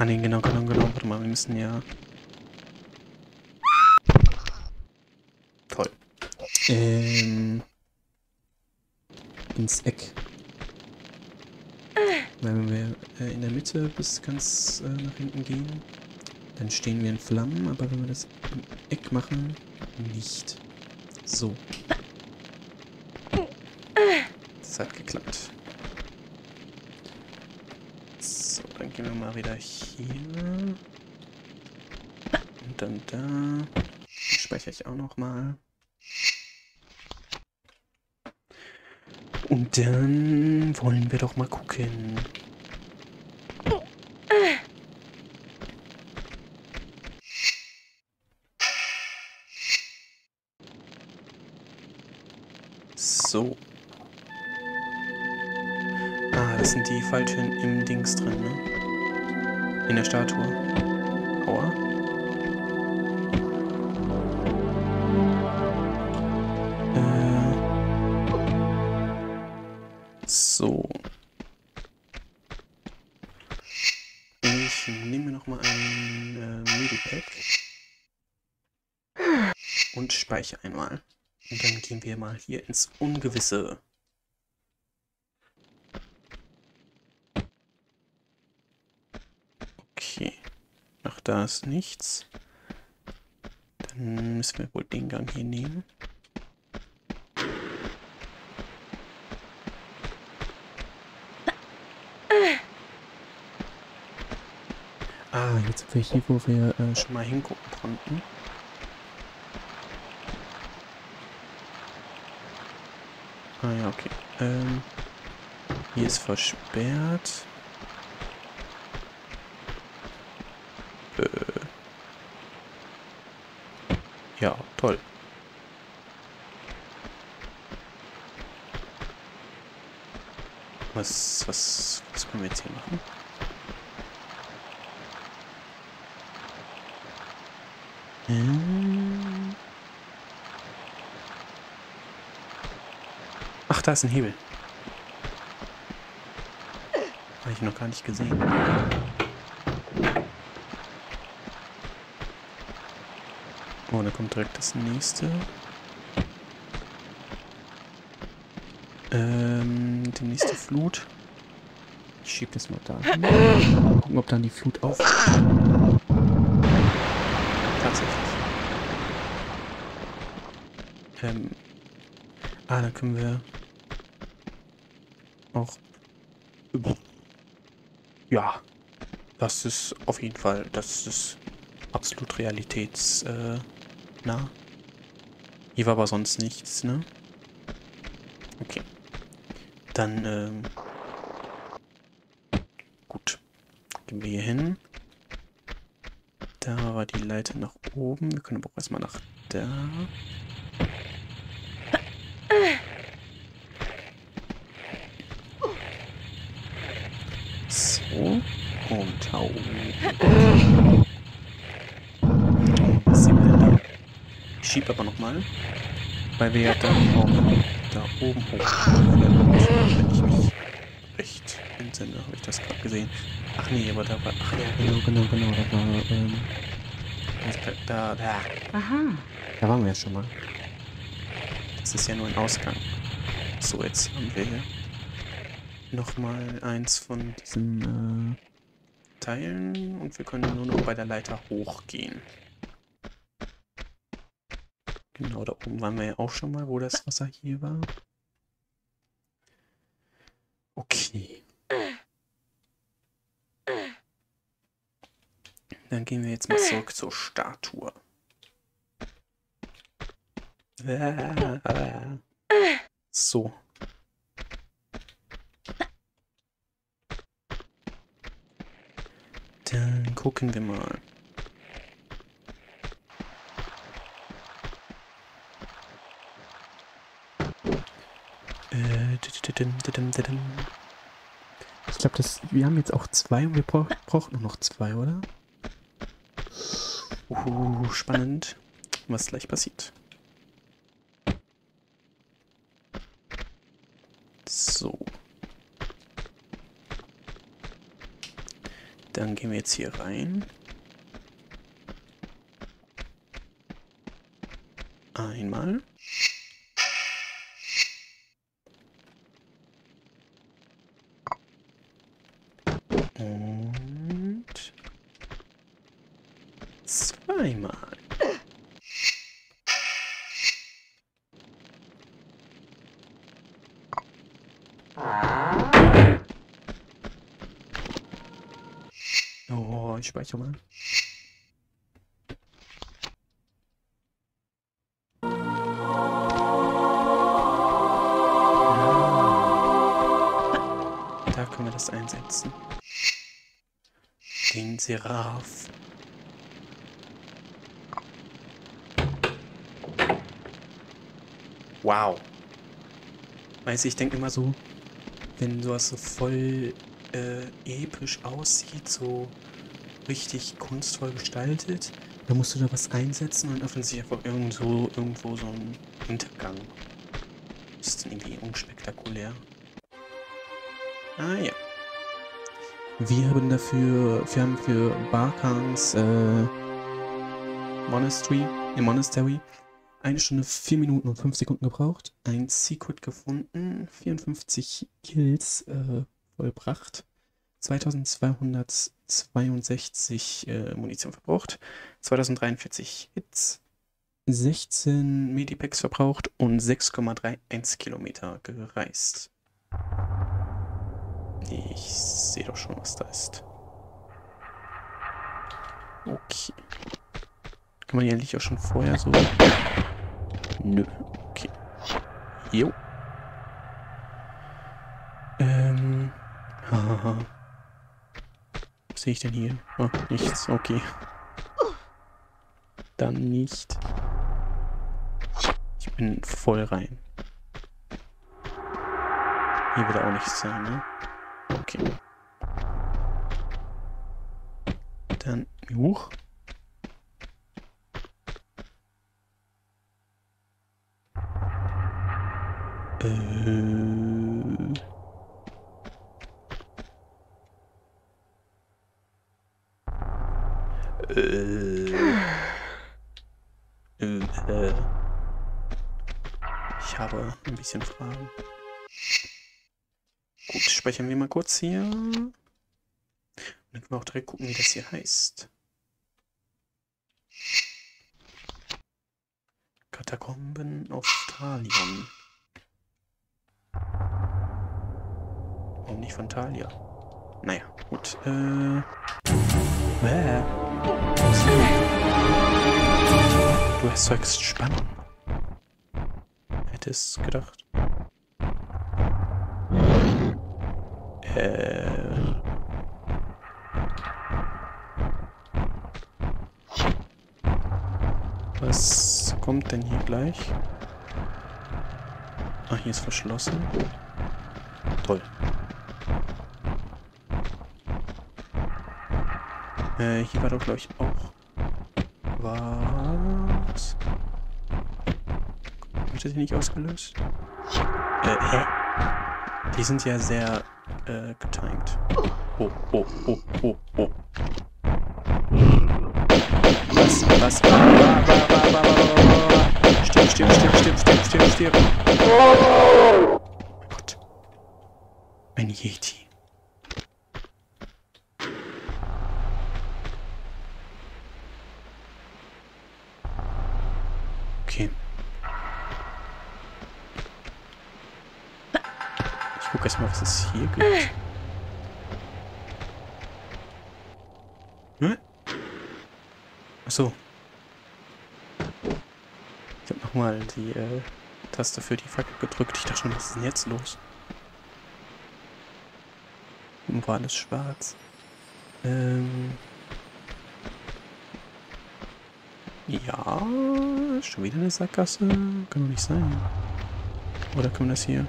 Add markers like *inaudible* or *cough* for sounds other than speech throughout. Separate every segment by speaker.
Speaker 1: Ah ne, genau, genau, genau. Warte mal, wir müssen ja... Toll. Ähm... Ins Eck. Weil wenn wir äh, in der Mitte bis ganz äh, nach hinten gehen, dann stehen wir in Flammen, aber wenn wir das im Eck machen, nicht. So. Das hat geklappt. So, dann gehen wir mal wieder hier. Und dann da. Speichere ich auch noch mal. Und dann wollen wir doch mal gucken. So. Ah, das sind die Falltüren In der Statue. Aua. Äh. So. Ich nehme mir nochmal ein äh, Medipack. Und speichere einmal. Und dann gehen wir mal hier ins Ungewisse. Okay. Ach, da ist nichts. Dann müssen wir wohl den Gang hier nehmen. Ah, jetzt sind wir hier, wo wir äh, schon mal hingucken konnten. Ah ja, okay. Ähm, hier ist versperrt. Ja, toll. Was, was, was können wir jetzt hier machen? Ähm. Ach, da ist ein Hebel. Habe ich noch gar nicht gesehen. Oh, da kommt direkt das nächste. Ähm, die nächste Flut. Ich schieb das mal da. hin. Gucken, ob dann die Flut auf. Tatsächlich. Ähm. Ah, dann können wir auch. Ja. Das ist auf jeden Fall, das ist absolut realitätsnah. Äh, nah. Hier war aber sonst nichts, ne? Okay. Dann, ähm. Gut. Gehen wir hier hin. Da war die Leiter nach oben. Wir können aber auch erstmal nach da. So. Und hau. Was sehen wir denn da? Ich schieb aber nochmal. Weil wir ja dann auch da oben hoch wenn ich mich recht entsinne, habe ich das gerade gesehen. Ach nee, aber da war. Ach ja, genau, genau, genau. Da war. Ähm, da, da.
Speaker 2: Aha.
Speaker 1: Da waren wir ja schon mal. Das ist ja nur ein Ausgang. So, jetzt haben wir hier nochmal eins von diesen äh, Teilen und wir können nur noch bei der Leiter hochgehen. Genau, da oben waren wir ja auch schon mal, wo das Wasser hier war. Okay. Dann gehen wir jetzt mal zurück zur Statue. So. Dann gucken wir mal. Äh, Ich glaube, das. Wir haben jetzt auch zwei und wir bra brauchen nur noch zwei, oder? Uh, spannend. Was gleich passiert. So. Dann gehen wir jetzt hier rein. Einmal. Und zweimal. Oh, ich speichere mal. Da können wir das einsetzen. Den Seraph. Wow. Weißt du, ich denke immer so, wenn sowas so voll äh, episch aussieht, so richtig kunstvoll gestaltet, dann musst du da was einsetzen und öffnet sich einfach irgendwo, irgendwo so ein Hintergang. Das ist irgendwie unspektakulär. Ah ja. Wir haben dafür, wir haben für Barkans äh, Monastery, im Monastery eine Stunde, 4 Minuten und 5 Sekunden gebraucht. Ein Secret gefunden. 54 Kills äh, vollbracht. 2262 äh, Munition verbraucht. 2043 Hits. 16 Medipacks verbraucht und 6,31 Kilometer gereist. Ich sehe doch schon, was da ist. Okay. Kann man ja eigentlich auch schon vorher so... Nö. Okay. Jo. Haha. Was sehe ich denn hier? Oh, nichts. Okay. Dann nicht. Ich bin voll rein. Hier wird auch nichts sein, ne? Okay. Dann hoch. Äh. Äh. Äh. Ich habe ein bisschen Fragen. Gut, speichern wir mal kurz hier. Und dann können wir auch direkt gucken, wie das hier heißt. Katakomben Australien. Warum nicht von Thalia? Naja, gut. Äh. Bäh. Du erzeugst Spannung. Hätte es gedacht. Äh. Was kommt denn hier gleich? Ah, hier ist verschlossen. Toll. Äh, hier war doch, glaube ich, auch was. Wird das hier nicht ausgelöst? Äh, hä? Die sind ja sehr, äh, getimed. Oh, oh, oh, oh, oh. Was, was? Stirb, stirb, stirb, stirb, stirb, stirb, stirb. Oh Gott. Ein Yeti. Okay. Ich gucke erstmal, was es hier gibt. Hm? Achso. Ich habe nochmal die äh, Taste für die Fackel gedrückt. Ich dachte schon, was ist denn jetzt los? Warum war alles schwarz? Ähm. Ja, schon wieder eine Sackgasse. Kann doch nicht sein. Oder können wir das hier?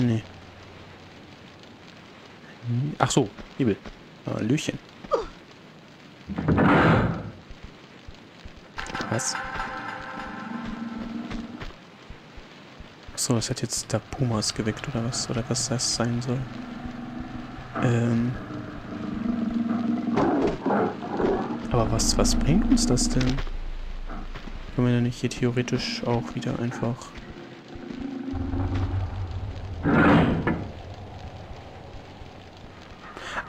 Speaker 1: Nee. Ach so, Hebel. Äh, Hallöchen. Was? So, das hat jetzt der Pumas geweckt, oder was? Oder was das sein soll. Ähm. Aber was, was bringt uns das denn? Können wir denn nicht hier theoretisch auch wieder einfach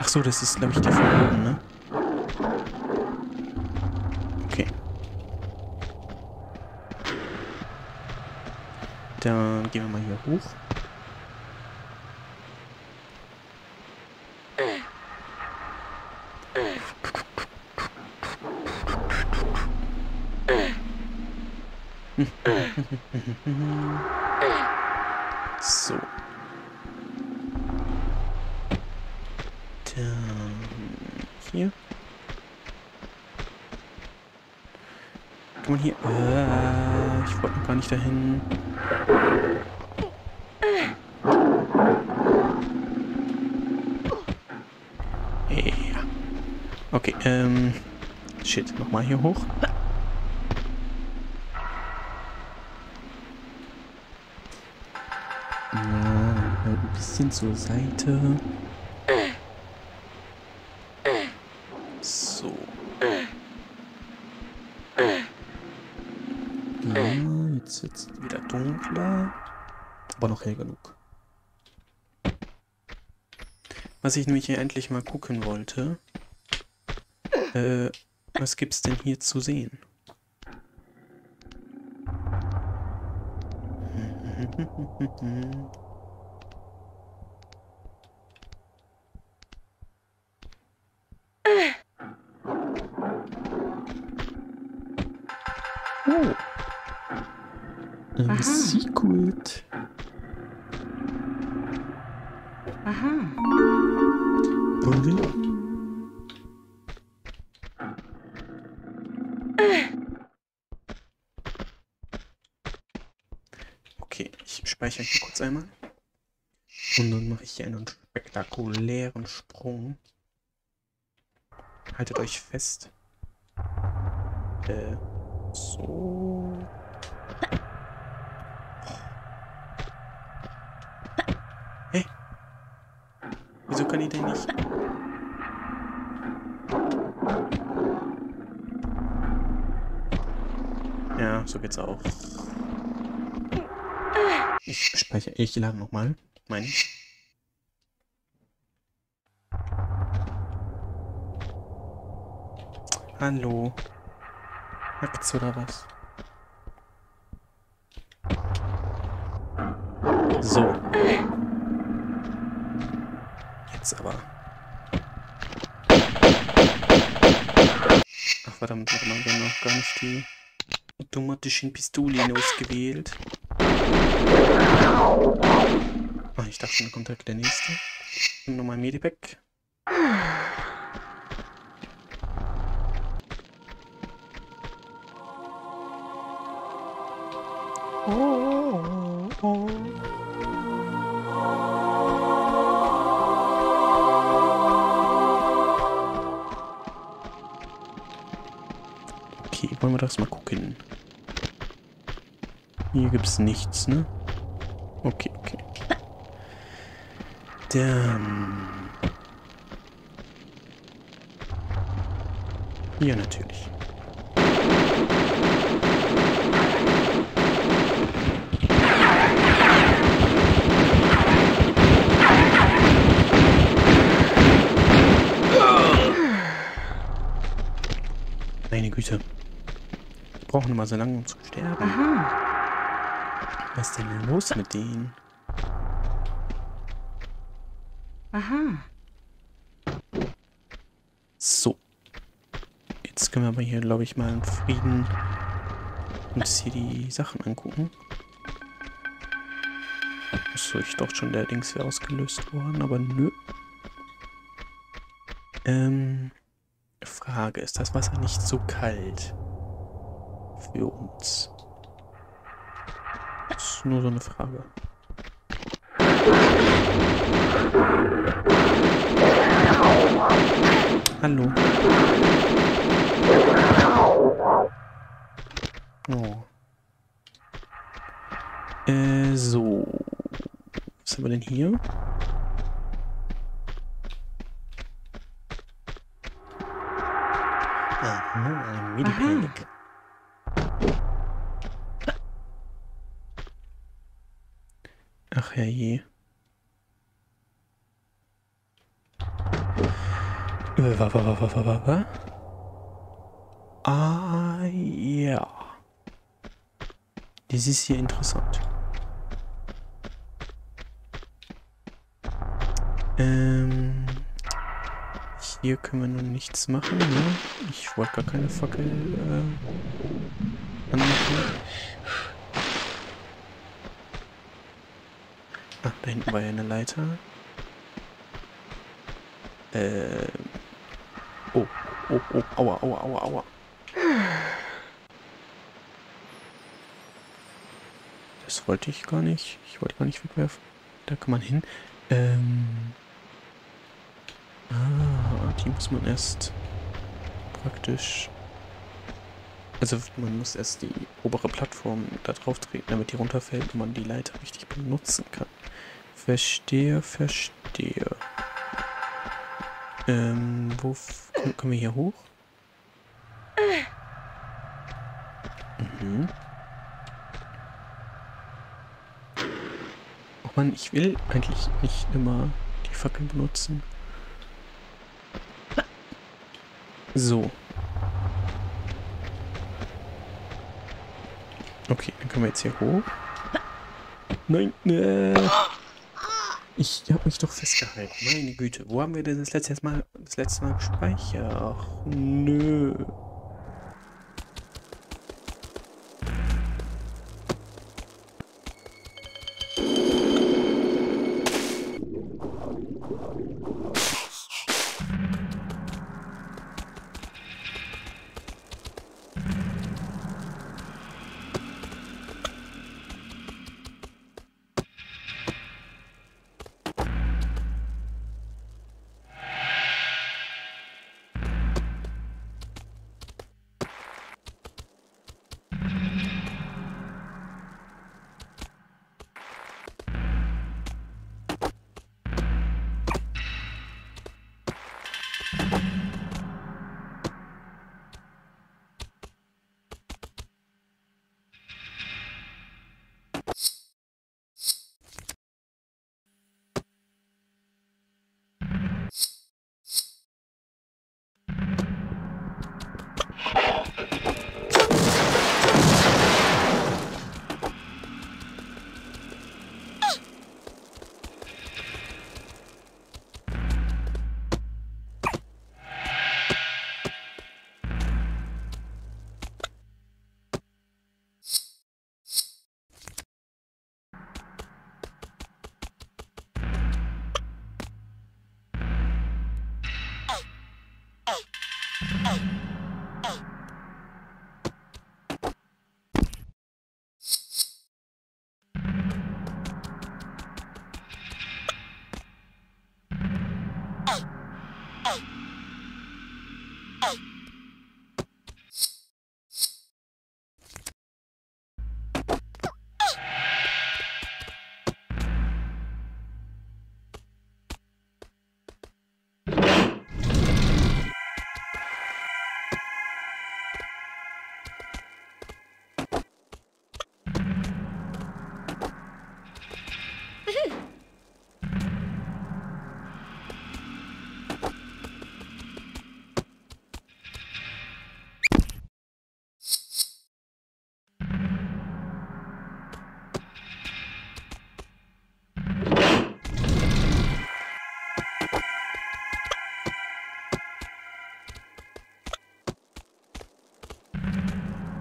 Speaker 1: so, das ist, glaube ich, der von oben, ne? Okay. Dann gehen wir mal hier hoch. *laughs* So. Dann hier. Kann man hier... Äh, ich wollte noch gar nicht dahin. Ja. Okay, ähm... Shit, nochmal hier hoch. Ja, halt ein bisschen zur Seite. So. Ja, jetzt wird es wieder dunkler. Aber noch hell genug. Was ich nämlich hier endlich mal gucken wollte. Äh, was gibt's denn hier zu sehen? *laughs* Oh. Ein
Speaker 2: Aha.
Speaker 1: Secret.
Speaker 2: Aha.
Speaker 1: Und? Okay, ich speichere hier kurz einmal. Und dann mache ich hier einen spektakulären Sprung. Haltet euch fest. Äh, so. Kann ich denn nicht? Ja, so geht's auch. Ich speichere, ich lade nochmal. Meine ich. Hallo. Hackt's oder was? So. Jetzt aber. Ach verdammt, warte mal, wir haben noch gar nicht die automatischen Pistolen ausgewählt. Ah, ich dachte schon, da kommt direkt der nächste. Nochmal Medipack. Oh, oh, oh. Wollen wir das mal gucken. Hier gibt's nichts, ne? Okay, okay. Dann... Ja, natürlich. Meine Güte. Die brauchen immer so lange, um zu sterben.
Speaker 2: Aha.
Speaker 1: Was ist denn los mit denen?
Speaker 2: Aha.
Speaker 1: So. Jetzt können wir aber hier, glaube ich, mal in Frieden uns hier die Sachen angucken. Achso, ich dachte schon, der Dings wäre ausgelöst worden, aber nö. Ähm, Frage, ist das Wasser nicht so kalt für uns? Das ist nur so eine Frage. Hallo. Oh. Äh, so. Was haben wir denn hier? die
Speaker 2: Aha.
Speaker 1: Panik. Ach herrje. Äh? Ah, ja. Das ist hier interessant. Ähm, hier können wir nun nichts machen, ne? Ich wollte gar keine Fackel äh, anmachen. Ah, da hinten war ja eine Leiter. Äh. Oh, oh, oh, aua, aua, aua, aua. Das wollte ich gar nicht. Ich wollte gar nicht wegwerfen. Da kann man hin. Ähm. Ah, die muss man erst praktisch. Also man muss erst die obere Plattform da drauf treten, damit die runterfällt und man die Leiter richtig benutzen kann. Verstehe, verstehe. Ähm, wo kommen wir hier hoch? Mhm. Oh Mann, ich will eigentlich nicht immer die Fackeln benutzen. So. Okay, dann können wir jetzt hier hoch. Nein, äh. Ich habe mich doch festgehalten. Meine Güte, wo haben wir denn das letzte Mal, das letzte Mal gespeichert? Ach, nö.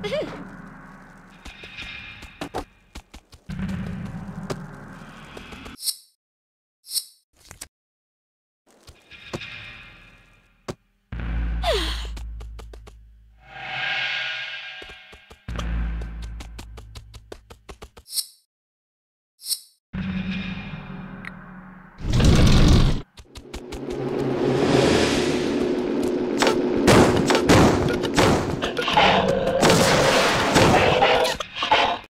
Speaker 1: ठीक